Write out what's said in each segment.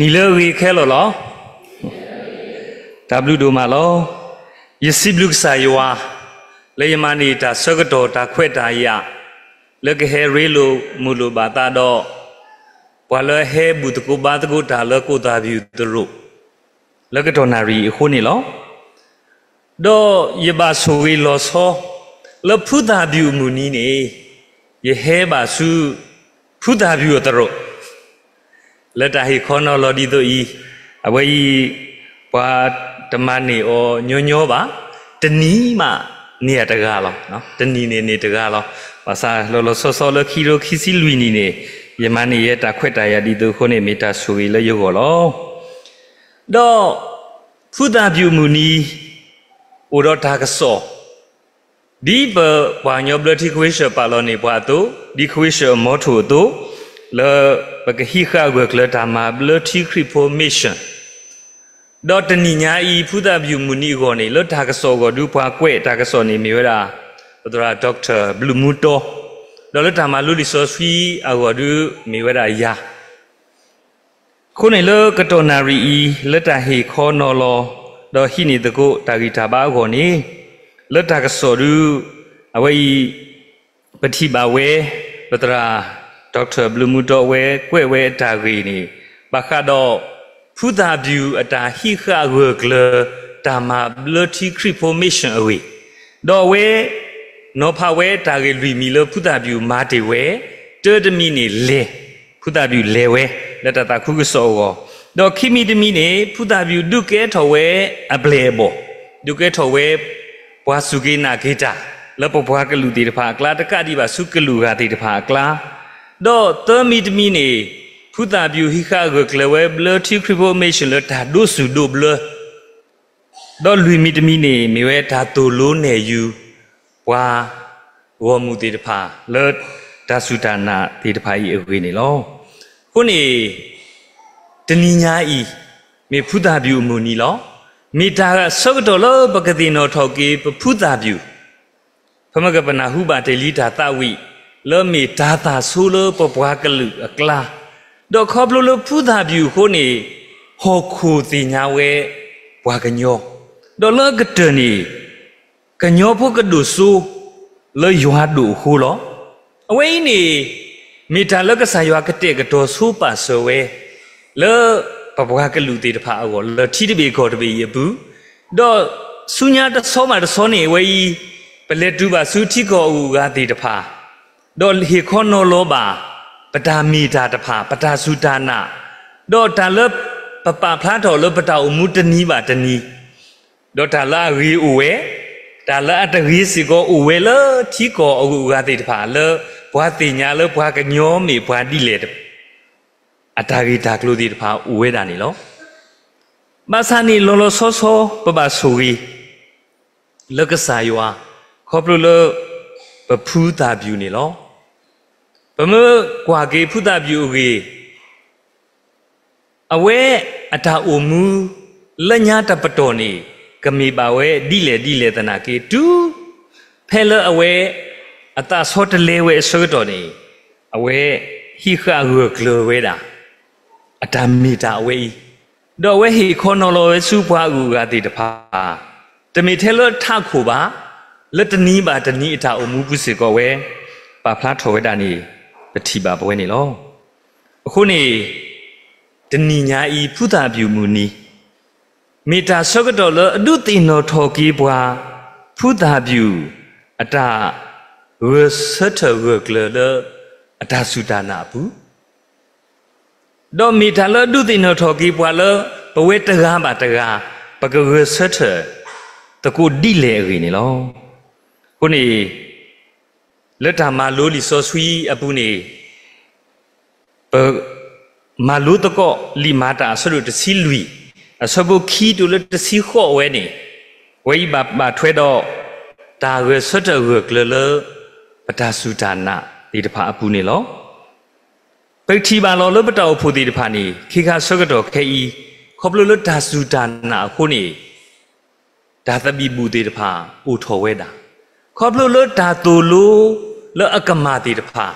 နီလဝေခဲလောလော W တို့မှာလောယစီဘလုကဆာယောလေယမနီတာဆကတော်တာခွဲ့တာယလကဟဲရေလိုမူလိုဘာတာတော့ဘွာလဟဲဘူးတကူဘာတကူတာလကိုတာဗျူတရုလကတော်နာရီအခုနေလောတော့ယဘာဆိုဝေလောဆောလဖုတာဗျူမူနီနေယဟဲဘာစုဖုတာဗျူတ ရုလက်တာဟီခေါနိုလော်ဒီတို့ဤအဝေးဘွာဓမ္မနေဩညောညောပါတနီးမှနေရတကားလောနော်တနီးနေနေတကားလောဘာသာလောလောဆောဆောလခီရိုခီစီလူနီနေယမနေရတာခွက်တာရဒီတို့ခုနေမေတ္တာဆူရီလေယောကောလောတော့ဖုဒပြူမူနီဥရောတာကစောဒီဘဝညောဘလတိခွေးရှပါလောနေဘွာတို့ဒီခွေးရှမောထိုတို့လေ ဘကဟိခါဝကလတာမာဘလတိခရီဖိုမစ်ရှင်ဒေါ်တနိညာဤဖုဒပြူမူနီကိုနေလတာကစောကိုဒုဘွာကွဲ့တာကစောနေမြေရာဘဒရာဒေါက်တာဘလူမူတိုဒေါ်လတာမာလူလီဆိုဖီအဝဒူမြေရာယာခုနေလကတောနာရီဤလတာဟေခောနော်လောဒေါ်ဟိနေတကုတာဂီတာဘာကိုနေလတာကစောဒူအဝေးပတိပါဝဲဘဒရာ ဒေါက်တာဘလူမူတိုဝဲကွဲ့ဝဲတာဂီနေဘခါတော့ဖုသာဗျူအတာဟိခါဝကလတာမာဘလတိခရီဖိုမစ်ရှင်အဝေးတော့ဝဲနောဖဝဲတာဂေလူမီလဖုသာဗျူမာတေဝဲတေတမီနေလေဖုသာဗျူလေဝဲလက်တတာခုကစောကောတော့ခိမီတမီနေဖုသာဗျူဒုကဲထော်ဝဲအပလေဘောဒုကဲထော်ဝဲဘွာစုကေနာကေတာလပဘွာကလူတီတဖာကလာတကတိပါစုကလူကတိတဖာကလာ တော့သမီတမီနေဖုတာပြူဟိခါကကလဝဲဘလတီခရီဖိုမေရှင်လတာဒုစုဒုဘလတော့လူမီတမီနေမြေဝဲဒါတူလို့နေယူဝါဝမူတေတဖာလောဒါစုဒါနာတေတဖာဤအဝေးနေလောခုနေတဏိညာဤမေဖုတာပြူမူနီလောမိတာကစောကတော်လောပကတိနောထောက်ကေဖုတာပြူဖမကပနာဟုပါတေလီတာတဝိ လောမေဒါတာဆိုလောပပွားကလူအကလာတော့ခေါပလိုလိုဖူးတာပြူခိုးနေဟောခုတိညာဝဲဘွာကညောတော့လကတနီကညောဖို့ကဒုဆူလေယွာဒုဟူလောအဝိနေမိတာလကဆာယွာကတဲ့ကတော်ဆူပါဆိုဝဲလေပဘွားကလူတေတဖာအောလထီတပေခေါ်တပေရဘူးတော့ဆူညာတဆောမှာတဆောနေဝဲပလက်တူပါဆူထီခေါ်ဦးကတေတဖာ တော့ဟေခေါ်နောလောပါပတာမီတာတဖာပတာစုဒါနာတော့တလပပဖလားတော်လပတာအမှုတနီးပါတနီးတော့တလာရီဥဝဲတလာအတရီစီကိုဥဝဲလထီကိုအူကတိတဖာလဘွားတင်ညာလဘွားကညောမေဘွားတိလေအတာဂီတာကလူဒီတဖာဥဝဲတာနေလောမဆာနီလောလောဆောဆောပပဆူရီလကဆာယွာခေါပလူလပဖူးတာပြူနေလော ဘမကွာကေဖုဒပြူကေအဝဲအတာအိုမူလညာတပတော်နေကမေပါဝဲဒီလေဒီလေတနာကေတူဖဲလအဝဲအတာဆောတလဲဝဲဆောတော်နေအဝဲဟိခါရကလဝဲတာအတာမီတာအဝဲတော့ဝဲဟိခေါနော်လောဝဲစုပွားကူကတိတဖာတမီထဲလထခုပါလက်တနီးပါတနီးအတာအမှုပုစေကောဝဲပါဖလားထော်ဝဲတာနေ ပတိပါပွဲနေလောအခုနေတဏိညာဤဖုတာပြူမူနီမေတာဆောကတော်လအဒုတိနောထောကေဘွာဖုတာပြူအတာဝဆထဝကလလအတာစုဒါနာဘူးတော့မေတာလအဒုတိနောထောကေဘွာလဘဝေတကားပါတကားပကဝဆထတကူဒီလေရီနေလောခုနေ လက်တာမာလိုလီစောဆွီအပူနေပမာလိုတကောလီမာတာဆရုတစီလူအစဘခီတူလက်တစီခော့ဝဲနေဝဲဘဘာထွဲတော့ဒါရဆွတ်တရကလလပတာစုဒါနာဒီတဖာအပူနေလောပိဋိပါလောလပတောဖူဒီတဖာနေခိခါဆွတ်တော်ခဲဤခေါပလလဒါစုဒါနာခုနေဒါသပိဘူးဒီတဖာအိုထော်ဝဲတာ ခေါပလလဒါတူလူလအကမာတိတဖာ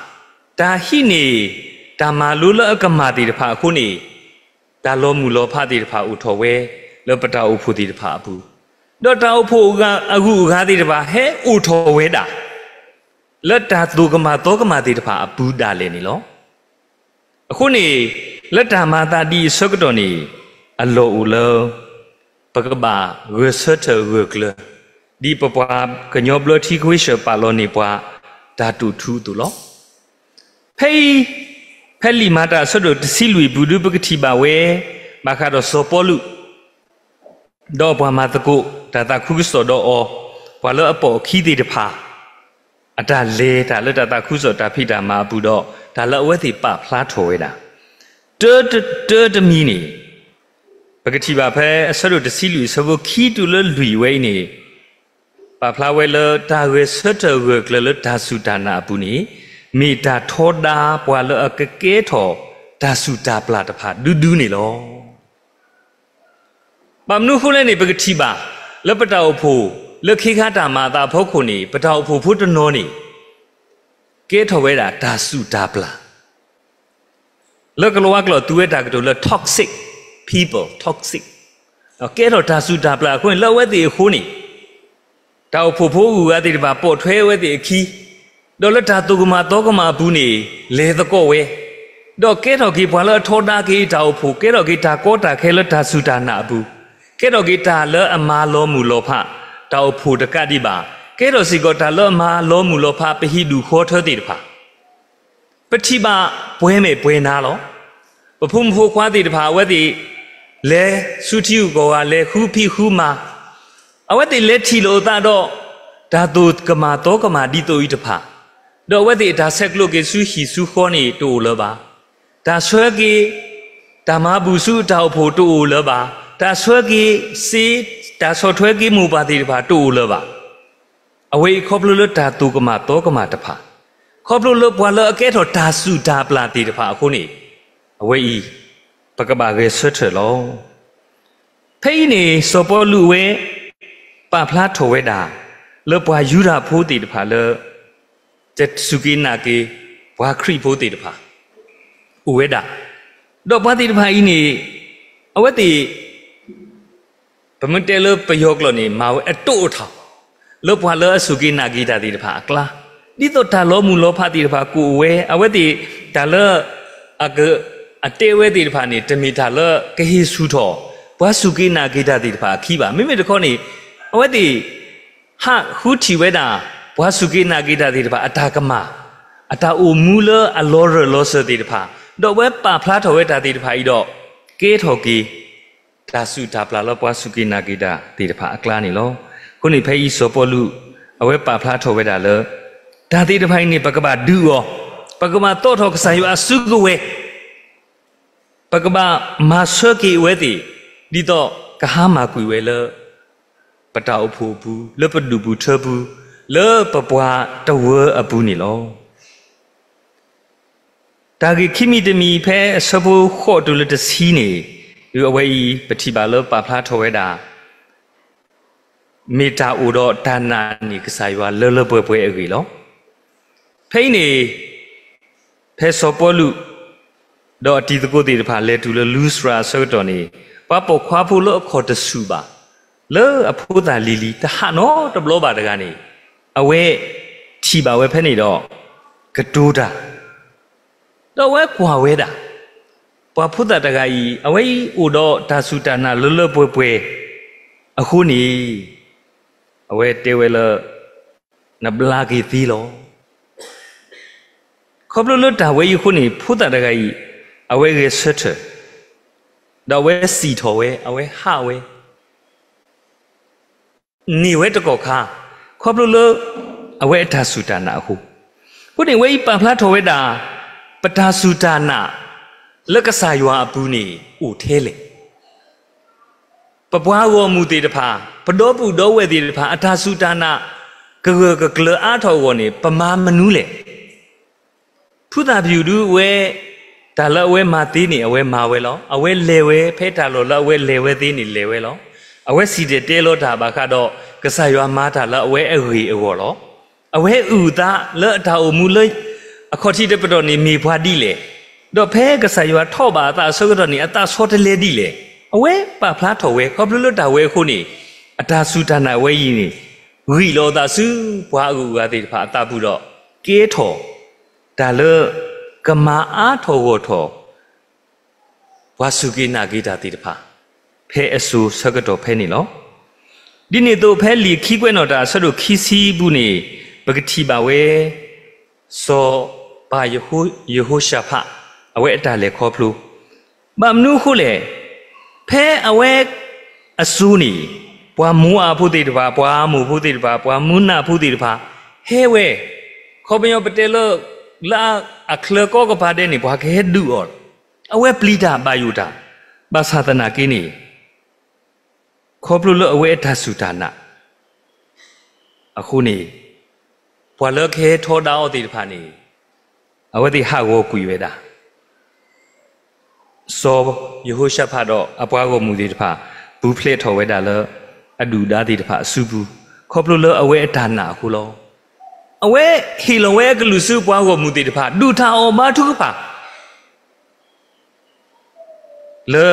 ဒါဟိနေဒါမာလူလအကမာတိတဖာခုနေဒါလောမူလောဖတိတဖာဥထောဝဲလောပတာဥဖူတိတဖာအဘူးတော့တာဥဖူကအခုဥကားတိတဖာဟဲဥထောဝဲတာလက်တာသူကမာသောကမာတိတဖာအဘူးတာလည်းနေလောအခုနေလက်တာမာတာဒီဆုကတော်နေအလောဥလောပကဘာရစတ်ရကလ ဒီပပွားကညောဘလတိခွေးရှပါလောနေပွားဓာတုထူးသူလောဖေးဖက်လီမာတာဆွတ်တို့တစီလူဘူဒုပကတိပါဝဲမခါတော့စောပေါ်လူတော့ဘွာမတကုဒါတာခုစောတော့အောဘွာလောအပေါ်ခီးသေးတဖာအတာလေဒါလက်တာတာခုစောတာဖိတာမာဘူးတော့ဒါလောဝဲတိပဖလားထော်ဝဲတာတဲတဲတမီနေပကတိပါဖဲအဆွတ်တို့တစီလူစဘခီးတူလလွီဝဲနေ ပါဖလားဝဲလတာဝဲဆွတ်တော်ဝဲကလဒါစုဒါနာဘူးနေမေတာထောတာပွာလအကကဲထောဒါစုတာပလာတဖာဒူးဒူးနေလောပမနုခုလည်းနေပကတိပါလပတောဖို့လခိခတာမာတာဖောက်ခုနေပတောဖို့ဖို့တနောနေကဲထောဝဲတာဒါစုတာပလာလကလောကလောသူဝဲတာကတိုလ toxic people toxic ကဲတော့ဒါစုတာပလာခွင်လောဝဲတီခိုးနေ တောက်ဖို့ဖို့ဦးအတိတပါပေါ်ထွဲဝဲတီအခီးဒေါ်လတာတုကမာတောကမာဘူးနေလေတကောဝဲတော့ကဲတော့ကေဘွာလထောတာကေတောက်ဖို့ကဲတော့ကေတာကောတာခဲလတာစုတာနာဘူးကဲတော့ကေတာလအမာလောမူလောဖတောက်ဖို့တကတိပါကဲတော့စီကောတာလအမာလောမူလောဖပဟိဒူခေါ်ထတိတဖာပတိပါပွဲမေပွဲနာလောပဖုံဖို့ခွာတိတဖာဝဲတိလဲစုတိဟုကောကလဲခူဖိခူမာ အဝဲတိလက်ထီလို့သာတော့ဓာတုကမာတောကမာဒီတိုဤတဖာတော့ဝဲတိဒါဆက်ကလုကေစုဟီစုခေါနေတူလပါဒါဆွဲကေဓမ္မဘူးစုတောက်ဖို့တူလပါဒါဆွဲကေစေဒါဆောထွဲကေမူပါတိတဖာတူလပါအဝေခေါပလုလဓာတုကမာတောကမာတဖာခေါပလုလဘွာလအကဲတော်ဒါစုဒါပလာတိတဖာအခုနေအဝေဤပကဘာကေဆွတ်ထလောဖိနေစောပေါ်လူဝဲ ပဖလားထော်ဝဲတာလောပွာယူရာဖိုးတိတဖာလောကျစုကိနာကေဘွာခရိဖိုးတိတဖာဥဝဲတာတော့ဘာတိတဖာဤနေအဝတ်တိဗမတဲလောပယောကလောနေမာဝဲအတိုးထောင်လောဘွာလောစုကိနာကိတာတိတဖာအကလာဒီတော့တာလောမူလောဖတိတဖာကိုဝဲအဝတ်တိဒါလောအကအတေဝဲတိတဖာနေတမီတာလောကဟိစုထောဘွာစုကိနာကိတာတိတဖာခီးပါမိမိတခေါနေအ ဝတ်တိဟာဟူတီဝဲတာဘွာစုကိနာကိတာတိတဖာအတာကမအတာအိုမူလအလောရလောစတိတဖာတော့ဝဲပါဖလားထော်ဝဲတာတိတဖာဤတော့ကေထော်ကီဒါစုတာပလာလောဘွာစုကိနာကိတာတိတဖာအကလာနေလောခုနေဖဲဤစောပေါ်လူအဝဲပါဖလားထော်ဝဲတာလောဒါတိတဖိုင်းနေပကပဒူရောပကမတော့ထော်ကဆာယအစုကဝဲပကပမာဆကီဝဲတိဒီတော့ကဟာမာကွေဝဲလော ပတောက်ဖို့ဘူးလပဒူဘူးထဘူးလောပပွားတဝအပူနေလောတာဂိခိမိတမီဖဲဆဘူခော့တူလတစီနေဒီအဝဲဤပတိပါလောပါဖလားထောဝဲတာမေတာဥတော့ဒါနာနိကစားရွာလောလောပွဲပွဲအကြီးလောဖိနေဖဲစောပေါ်လူတော့ဒီတကုတ်တေတဖာလဲတူလလူစရာဆောတော်နေပပခွာဖို့လို့ခေါ်တဆူပါ လောအဖိုးသာလီလီတဟနော်တဘလောပါတကနေအဝဲထီပါဝဲဖဲနေတော့ကတိုးတာတော့ဝဲကွာဝဲတာပွာဖုဒ္ဒတကကြီးအဝဲဥတော့ဒါစုတနာလွတ်လွတ်ပွဲပွဲအခုနေအဝဲတေဝဲလနဘလာကီသီလောခေါပလလွတ်တာဝဲယခုနေဖုဒ္ဒတကကြီးအဝဲကဆွတ်ထတော့ဝဲစီထော်ဝဲအဝဲဟဝဲ နေဝဲတကောခါခေါပလလွတ်အဝဲဒါစုတနာအခုခုနေဝဲပန်ဖလားထော်ဝဲတာပတာစုတာနာလက်ကဆာယွာအပူနေဥထဲလေပပွားဝမူတေတဖာပတောပုတောဝဲတေတဖာအထာစုတာနာကကကကလအားထောဝနေပမာမနူးလေဖုသာပြူဒူဝဲဒါလအဝဲမာသေးနေအဝဲမာဝဲလောအဝဲလေဝဲဖဲတာလောလအဝဲလေဝဲသေးနေလေဝဲလော အဝဲစီတဲ့တဲလောတာဘာခတော့ကဆာယွာမာတာလအဝဲအဂီအဝော်လောအဝဲဥတာလအထာအမူလေအခေါ်တိတပတော်နေမေဖွာတိလေတော့ဖဲကဆာယွာထော့ပါတာဆုကတော့နေအတာဆောတလေဒီလေအဝဲပါဖလားထော်ဝဲခေါပလလတာဝဲခုနေအတာစုတနာဝဲကြီးနေဝီလောတာစုဘွားကူကတိဖာအတာဘူးတော့ကဲထော်ဒါလကမာအားထော်ကိုထော်ဘွားစုကိနာဂိတာတိတဖာ ဖဲအဆူဆကတော့ဖဲနေလောဒီနေ့တော့ဖဲလီခီကွဲနော်တာဆတို့ခီစီဘူးနေပကတိပါဝဲစောဘာယဟိုယဟိုရှာဖအဝဲအတာလေခေါ်ဖလူမမနုခုလေဖဲအဝဲအဆူနေပွားမူအဖို့တိတပါပွားမူဖို့တိတပါပွားမူနာဖို့တိတပါဟဲဝဲခေါ်ပညောပတေလလာအခလကောကပါတဲ့နေပွားခဲဒူအော်အဝဲပလီတာဘာယူတာဘာသာတနာကိနေ ခေါ်ပလူလအဝဲအထဆူတာနာအခုနေဘွာလခဲထောတာအော်တိတဖာနေအဝဲတိဟာကိုကွေဝဲတာစောယေဟောရှဖတ်တော့အပွားကိုမူတိတဖာဘူးဖလက်ထော်ဝဲတာလအဒူဒါတိတဖာအစုဘူးခေါပလိုလအဝဲအဒါနာခုလောအဝဲဟီလဝဲကလူစုပွားကိုမူတိတဖာဒူထာအောမထုကဖာလေ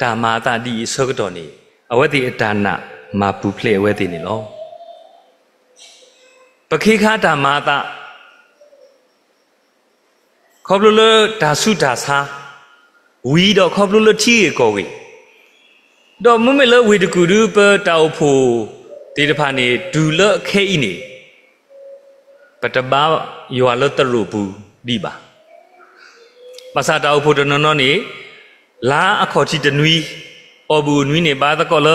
ဓမ္မာတာဒီဆောကတော်နေ အဝဲတိအဒါနာမာဘူးဖလက်အဝဲတိနေလောပခိခာဓမ္မာတာခေါပလိုလဒါစုဒါသာဝီတော့ခေါပလိုလတီကိုဝီတော့မမေလဝီတကူရူပတောက်ဖို့ဒီတဖာနေဒူလခဲဤနေပတဘာယောလတရူဘူးဒီပါပစာတောက်ဖို့တနော်နော်နေလာအခေါ်ချီတနွီ အဘူနွီနေဘာတကောလ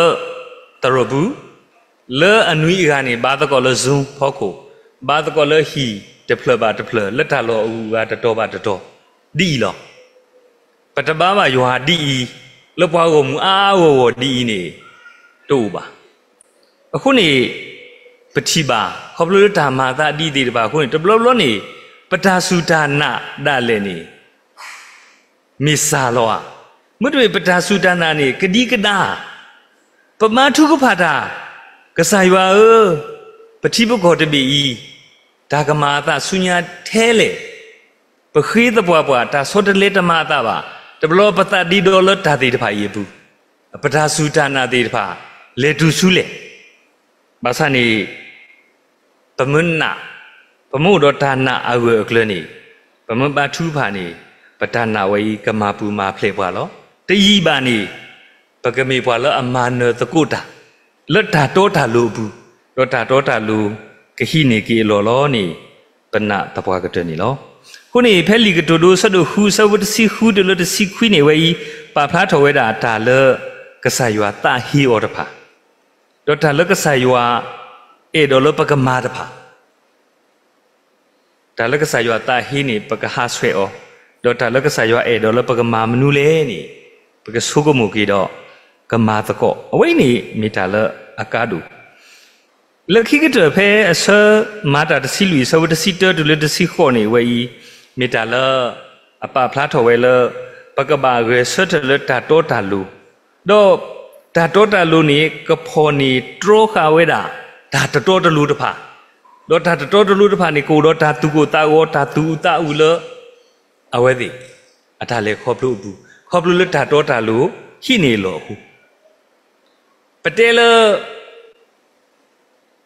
တရဘူးလေအနွီကနေဘာတကောလဇွန်ဖောက်ကိုဘာတကောလဟီတဖလဘာတဖလလက်ထလောအူကတတော်ပါတတော်ဒီလောပတဘာမယောဟာဒီလပွားကိုမူအားဝဝဒီနေတို့ပါအခုနေပတိပါဟောပလိုဓမ္မာသအတိတိတပါခုနေတဘလဘလနေပတာစုဒါနဒါလည်းနေမိစာလော မွတ်တွေပတာစုတနာနေကတိကတာပမထုကဖတာကဆာယွာအပတိပခောတပိဤဒါကမာသဆုညာထဲလေပခေးတပွားပွားဒါစောတလေတမအတပါတဘလောပတတိတော်လဒါတိတဖာယေဘူးပတာစုတနာတိတဖာလေတူစုလေဘာသာနေပမွန်းနာပမုဒ္ဒနာအဝေကလနေပမပထုဖာနေပတနာဝေကမာပူမာဖလေပွားလော တယီပါနေပကမေဘွာလောအမာနတကုတာလတ်တာတောတာလိုဘူးတောတာတောတာလိုကဟိနေကေလောလောနေပနတဘွားကတနေလောခုနေဖဲလီကတိုတိုဆတ်တို့ဟူဆဝတ်စီဟူတလတစီခွိနေဝဲဤပါဖလားထော်ဝဲတာဒါလကဆာယွာတာဟီအော်တဖာဒေါ်တာလကဆာယွာအေဒေါ်လပကမာတဖာဒါလကဆာယွာတာဟီနေပကဟာဆွဲအောဒေါ်တာလကဆာယွာအေဒေါ်လပကမာမနူလေနေ ပကဆုကမူကီတော့ကမာတကောအဝိနေမီတာလအကားဒူလခိကတဖဲအစမာတာတစီလူဆဝတစီတဒူလတစီခေါနေဝဲဤမေတ္တာလအပဖလားထော်ဝဲလပကဘာရေဆွတ်လတာတောတာလူတော့ဒါတောတာလူနေကဖော်နေထရောခါဝဲတာဒါတတော်တလူတဖာတော့ဒါတတော်တလူတဖာနေကိုတော့ဒါသူကိုတာရောဒါသူတာဥလအဝဲသည်အထာလေခေါပလူဘူး ခေါပလူလတာတောတာလူခိနေလို့ဟုပတဲလ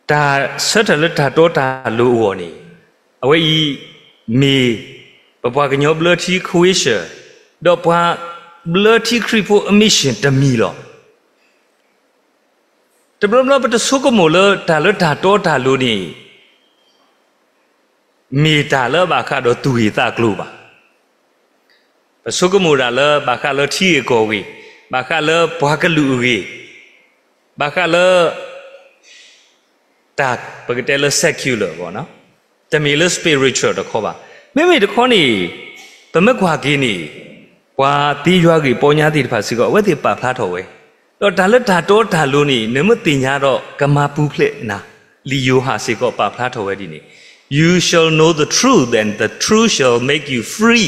ဒါဆွတ်လတာတောတာလူဝော်နေအဝဲဤမေပပကညောဘလတီခွေးရှတော့ပွားဘလတီခရီဖိုအမစ်ရှင်တမီလောတဘလမလပတဆုကမိုလဒါလဒါတော့ဒါလို့နေမေတာလဘာခါတော့သူဟိတာကလို့ပါ ပဆုကမိုဒါလဘာခါလထီကိုဝေဘာခါလဘွားကလူဝေဘာခါလတာပကတဲလဆက်ကျူလပေါ့နော်တမီလ spiritual တခေါ်ပါမိမိတခေါနေပမကွာကင်းနေဘွာတီးရွာကြီးပေါ်ညာတိတဖာစီကောဝဲတိပါဖလားတော်ဝဲတော့ဒါလက်ဒါတော့ဒါလို့နေနမတင်ညာတော့ကမာပူဖလက်နာလီယိုဟာစီကောပါဖလားတော်ဝဲဒီနေ you shall know the truth and the truth shall make you free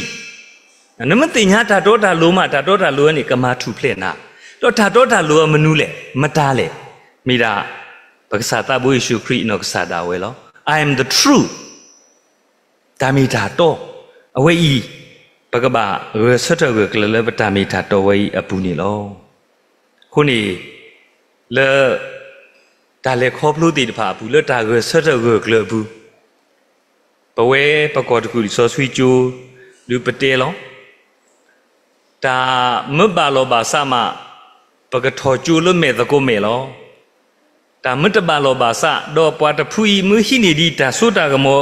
နမတင်ညာဒါတော့ဒါလို့မှဒါတော့ဒါလို့နေကမာထူဖလက်နာတော့ဒါတော့ဒါလို့မနူးလေမတားလေမိတာဘဂစာတာဘုယေရှုခရစ်နောကစာတာဝဲလော I am the truth ဒါမီတာတော့အဝဲဤပကဘာရဆတ်တော့ကလလပတာမီတာတော်ဝဲအပူနေလောခုနေလေဒါလေခေါပလို့တီတဖာဘူးလတာရဆတ်တော့ကလဘူးပဝဲပကောတကူဆောဆွီကျူလူပတေလော တာမဘလောဘာစမပကထောကျူလမေတကိုမေလောတာမတဘလောဘာစတော့ပွားတဖူီမူဟိနေဒီတာဆိုတာကမော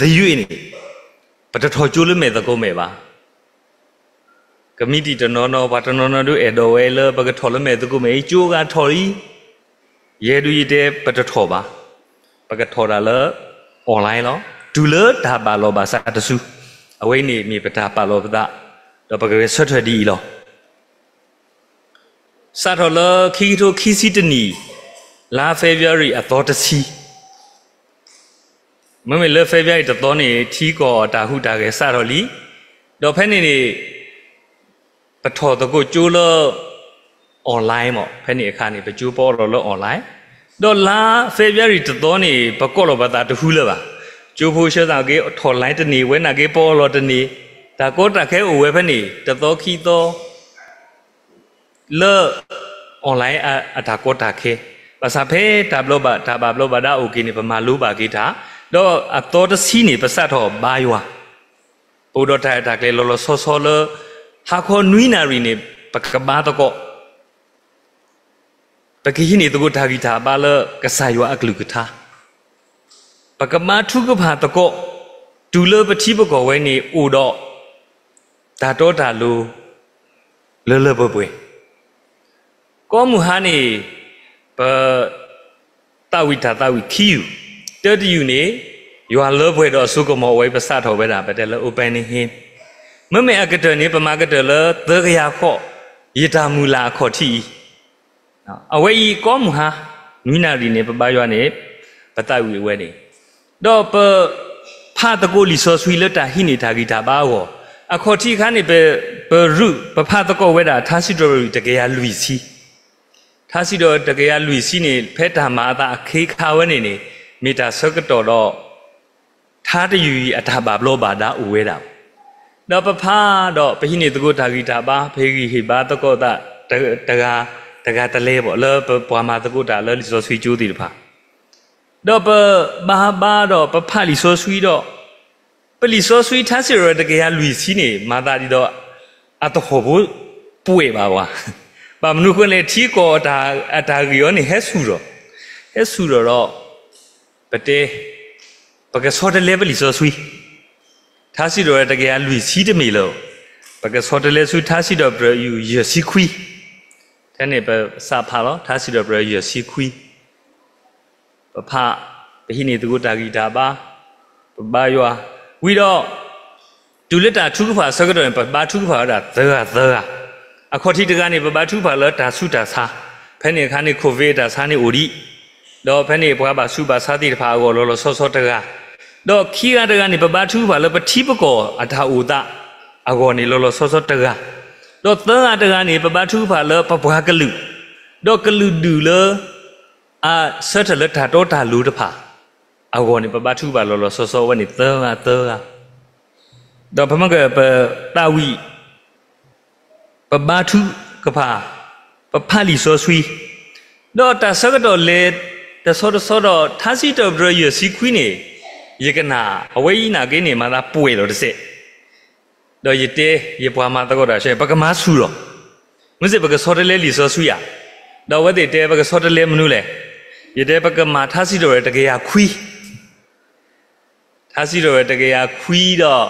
ဒယွေနေပတထောကျူလမေတကိုမေပါကမိတီတနောနောဘာတနောနောတို့အေတော်ဝဲလပကထောလမေတကိုမေကျိုးကထော်ရီရဲဒူရတဲ့ပတထောပါပကထောတာလအွန်လိုင်းလောဒူလဒါပါလောဘာစာတဆူအဝိနေမြေပတာပါလောပဒ တော့ပကရဆွတ်ထွက်ဒီလောစာထောလခီထိုခီစီတနီလာဖေဗရီအတော်တစီမမေလဖေဗရီတတော်နေထီကောတာဟုတာကဲစာတော်လီတော့ဖဲနေနေပထောတကိုကျိုးလောအွန်လိုင်းမော့ဖဲနေအခါနေပကျိုးပေါ်တော့လောအွန်လိုင်းတော့လာဖေဗရီတတော်နေပကောလောပတာတဟူးလပါကျိုးဖို့ရှေတာကေထော်လိုင်းတနေဝဲနာကေပေါ်လောတနေ ဒါကိုတခဲကိုဝယ်ဖက်နေတသောခီသောလောအွန်လိုင်းအဒါကိုတခဲဘာသာဖဲဒါဘလဘဒါဘာဘလဘဒါအိုကေနေပမာလိုပါကေတာတော့အတော်တစီနေပစတ်တော့ဘာယွာဘုဒ္ဓတာဒါကလေးလောလောဆောဆောလဟာခေါနွိနာရီနေပကဘာတကောပကိဟိနေတကုဒါဂီတာပါလကဆာယောအကလုကထာပကမထုကဘာတကောဒူလပတိပကောဝဲနေအိုတော့ ဒါတော့တာလိုလလဘပွေကောမူဟာနေပတဝိတာတဝိခီယူတတယူနေယွာလောဖွေတော့စုကမောဝိပစထောပဲတာပဲတယ်လော opening hin မမေအကတနေပမကတလသကရခော့ယတာမူလာခော့တီနော်အဝေဤကောမူဟာနွိနာရီနေပပယွာနေပတဝိဝဲနေတော့ပဖာတကိုလီဆောဆွီလတာဟိနေတာဂီတာပါဟော အခော့တီခါနေပပရုပဖာတကောဝဲတာသာစီတော်ရီတကယ်လူစီထားစီတော့တကယ်လူစီနေဖဲတာမာတာအခေခါဝဲနေနေမီတာဆကတော်တော့ထားတယူအထာပါဘလောဘာဒါဥဝဲတာတော့ပဖာတော့ပဟိနေတကုတာဂီတာပါဖေဂီဟိဘာတကောတာတကာတကာတလဲပေါ့လောပွားမာတကုတာလောလီဆိုဆွေကျိုးတီတဖာတော့ပဘာဘာတော့ပဖာလီဆိုဆွေတော့ ပလီဆိုဆွေထားစီရတကယ်လူစီနေမာတာဒီတော့အတခေါ်ဖို့ပွေပါကွာပါမနုခွလေထီကောတာအတာဂီယောနေဟဲဆူတော့ဟဲဆူတော့ပတေပကစောတလေပလီဆိုဆွီထားစီတော့တကယ်လူစီတမီလို့ပကစောတလေဆွီထားစီတော့ဘရယူရစီခွီတဲ့နေပစာဖာတော့ထားစီတော့ဘရယူစီခွီပဖပဟိနေတကုတာဂီတာပါပဘာယော ဝီတော့ဒူလက်တာထုခဖာဆကတော့ပဘာထုခဖာတာသကသကအခေါ်တိတကနေပပထုဖာလတာဆုတာသာဖဲနေခါနေကိုဗစ်တာသာနေအိုဒီတော့ဖဲနေဘွားပါစုပါသာတိတဖာကိုလောလောဆောဆောတကတော့ခီရတကနေပပထုဖာလပတိပကောအထာဥဒအကောနေလောလောဆောဆောတကတော့သံအတကနေပပထုဖာလပဘွားကလူတော့ကလူဒူလအာဆတ်လတာတော့တာလူတဖာ အကောနေပပထုဖာလောလောဆောဆောဝနေသံအသောတော့ဖမကပတာဝီပဘာထုကဖာပဖလီဆိုဆွီတော့တဆကတော့လေတဆောတဆောတော့သာစီတော့ဘရရစီခွီနေယေကနာအဝေးနာကိနေမှာသာပွေလို့တစ်စက်တော့ယတေယေပွားမှာတော့တာရှေပကမဆူတော့မစစ်ပကဆောတလဲလီဆိုဆွီရတော့ဝတ်တေပကဆောတလဲမနုလဲယတေပကမာသာစီတော့တကယ်ခွီ သာစီတော့တကယ်ခွီတော့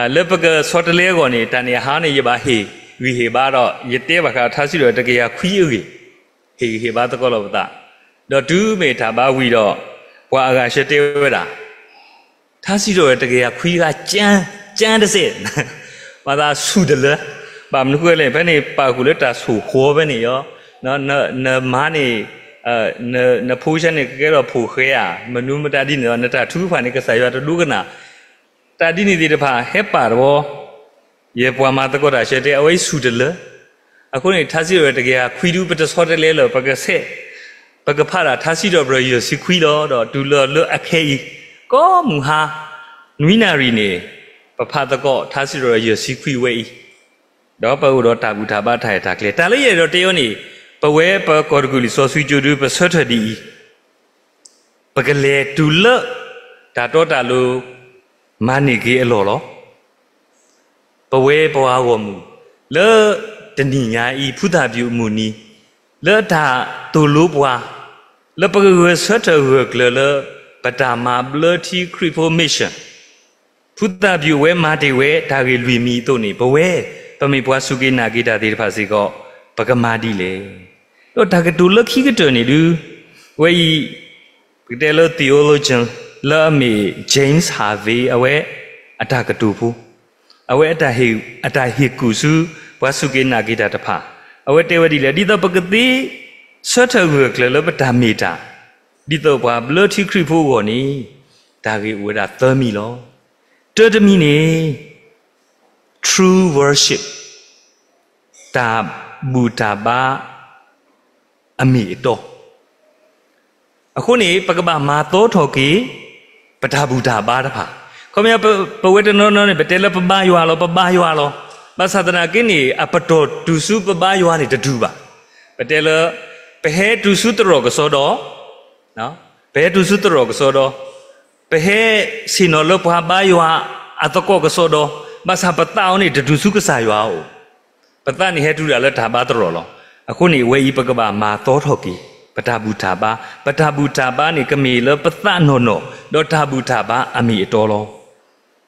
အလပကဆောတလဲကောနေတန်ရဟာနေရပါဟေးဝီဟေဘာတော့ယတေဘခါထားစီတော့တကယ်ခွီးဥကြီးဟေဟေဘာတကောလောပတာတော့ဒူးမေတာဘာဝီတော့ဘွာအကရှတေဝတာထားစီတော့တကယ်ခွီးကကြမ်းကြမ်းတဲ့စစ်ဘာသာဆူတယ်လေဘာမလို့လဲဘယ်နေပါကူလက်တာဆူခေါ်ပဲနေရောနော်နနမနေ အဲနနဖူးချက်နေကဲတော့ဖူခဲရမနုမတတိနေတော့နတထူးဖာနေကဆာရတလူကနာတာတိနေတိတဖာဟဲပါတော့ယေပွားမှာတကောတာရှေတဲ့အဝိစုတလအခုနေထားစီရတကယ်ခွီဒူပတစောတလဲလောပကဆက်ပကဖရာထားစီတော့ဘရယစီခွီလောတော့ဒူလောလအခဲဤကောမူဟာနွိနာရီနေပဖာတကောထားစီရောရစီခွေဝဲတော့ပဝတော့တာဘူးတာပါထိုင်တာကလေတာလေးရတော့တယောနေ ပဝဲပကောရကူလီစောဆွီကျူဒူပဆွတ်ထဒီပကလေတူလဒါတော့တာလို့မနိကေအလော်လောပဝဲဘွားဝမူလေတဏိညာဤဖုဒပြူမူနီလေတာတူလို့ဘွားလေပကဝဲဆွတ်ထဝကလေလေပတာမာဘလတီခရီဖိုမစ်ရှင်ဖုဒပြူဝဲမာတေဝဲဒါကေလွီမီတို့နေဘဝဲပမေဘွားစုကေနာကေတာတေတဖာစီကောပကမာဒီလေ တော့ဒါကတူလခိကတနေလူဝဲဤပကတဲလသီယိုလိုဂျန်လာမီဂျိမ်းစ်ဟာဗီအဝဲအတာကတူဖူအဝဲအတာဟေအတာဟေကူစုဘွားစုကေနာကေတာတဖာအဝဲတေဝဒီလေဒီတော့ပကတိဆွတ်ထဝကလေလပတာမီတာဒီတော့ဘာဘလတိခရီဖိုးကောနီဒါကေဝဒါသမီလောတတမီနေ true worship တာဘူတာဘာ အမီတော့အခုနေပကပမာသောထော်ကေပတာဘူတာဘာတဖာခမရပဝေတနောနောနေပတဲလပပယွာလောပပယွာလောမသဒနာကိနေအပတော်တူစုပပယွာနေတူပါပတဲလပဟဲတူစုတရောကစောတော့နော်ဘဲတူစုတရောကစောတော့ပဟဲစီနောလပပယွာအတကောကစောတော့မသပတောင်းနေတူစုကစားယွာ哦ပတန်နေဟဲတူရလဲဓာပါတရောလော အခုနေဝေဤပကပမာသောထော်ကေပတာဘူတာပါပတာဘူတာပါနေကမေလပသနောနောဒေါတာဘူတာပါအမိအတော်လော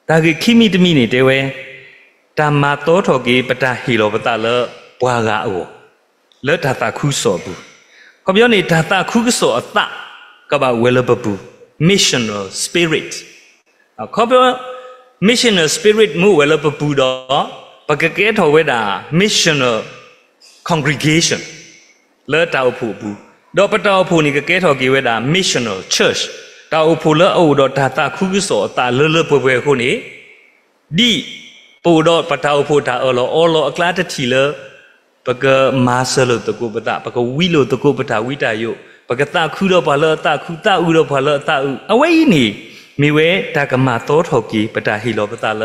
ဒါကေခိမိတမိနေတဲဝဲတမ္မာသောထောကေပတာဟီလောပတလဘွာကအောလဒတာခုစောဘူးခေါပြောနေဒါတာခုကစောအတကဘာဝဲလပပူ missional spirit ခေါပြော missional spirit မှုဝဲလပပူတော့ပကကဲထောဝဲတာ missional congregation လဲတောက်ဖို့ဘူးတော့ပတောက်ဖို့နေကကဲထောကေဝဲတာ missional church တောက်ဖို့လဲအိုတော့ဒါတာခုကစောအတာလလပွဲပွဲခုနေဒီပိုတော့ပတောက်ဖို့တာအော်လောအော်လောအကလာတတီလပကမာဆလတကုပတာပကဝီလိုတကုပတာဝိတာယုပကတာခုတော့ဘာလတာခုတာဥတော့ဘာလတာဥအဝဲဤနေမိဝဲဒါကမသောထောကီပတာဟီလောပတာလ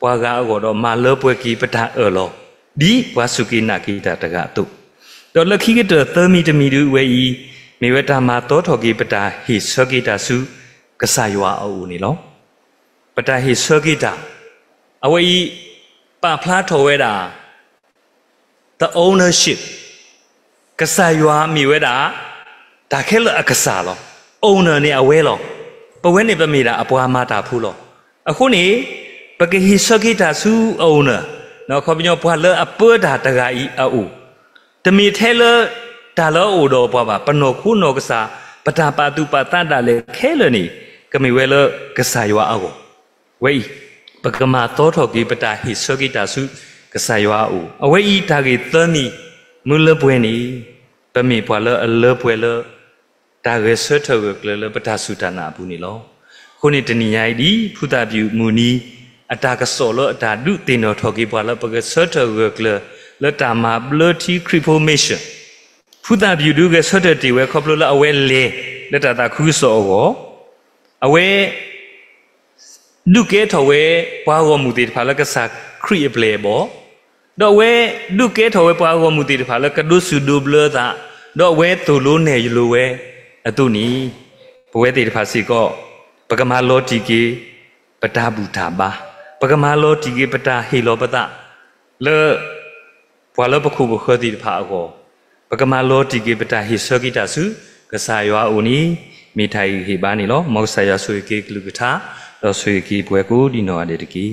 ဘွာကားအော်တော့မာလပွဲကီပတာအော်လော ဒီဝါစုကိနာကိတာတကတုတော့လခိကတသမီတမီတူဝဲဤမေဝတမာသောထောကိပတာဟိဆွကိတာစုကဆာယွာအိုနေလောပတာဟိဆွကိတာအဝဲဤပဖလားထော်ဝဲတာ the ownership ကဆာယွာမိဝဲတာဒါခဲလအကဆာလော owner နေအဝဲလောပဝဲနေပမိတာအပွားမတာဖူးလောအခုနေပကဟိဆွကိတာစု owner နော်ခေါပညောဘွာလအပွတာတဂါဤအူတမီထဲလဒါလောအိုတော်ဘွားပါပနောခုနောကစားပတာပါတုပတတလေခဲလနီကမိဝဲလကစားယောအောဝေးပကမာသောထောကိပတာဟိဆွကိတာစုကစားယောအိုအဝေးဤတာကေသနီမူလပွဲနီပမေဘွာလအလပွဲလတာကေဆွထောကလလပတာစုတနာဘူးနီလောခုနေတဏိယိုင်ဒီဖုတာပြူမူနီ အတာကစောလအတာဒုတင်တော်ထောကိဘွာလပကဆွထောကလလတာမာဘလတီခရီဖိုမစ်ရှင်ဖူတာဗျူဒုကဆွတ်တဲ့တီဝဲခေါပလိုလအဝဲလေလက်တာတာခူးစောကိုအဝဲဒုကေထဝဲပွားဝမူတီတဖာလကစာခရီပလေဘောတော့ဝဲဒုကေထဝဲပွားဝမူတီတဖာလကဒုစုဒုဘလတာတော့ဝဲတူလို့နေရလိုဝဲအတုနီဘဝဲတီတဖာစီကောပကမာလောတီကေပတာဘူတာပါ ပကမာလောတိကေပတာဟေလောပတလေဘွာလောပခုဘခောတိတဖာအော ပကမာလောတိကေပတာဟေဆောကိတာစုကဆာယောအူနီမိထိုင်ဟေပါနီလောမောဆာယဆွေကေကလူကထာလောဆွေကေဘွယ်ကိုဒီနောအတေတကီ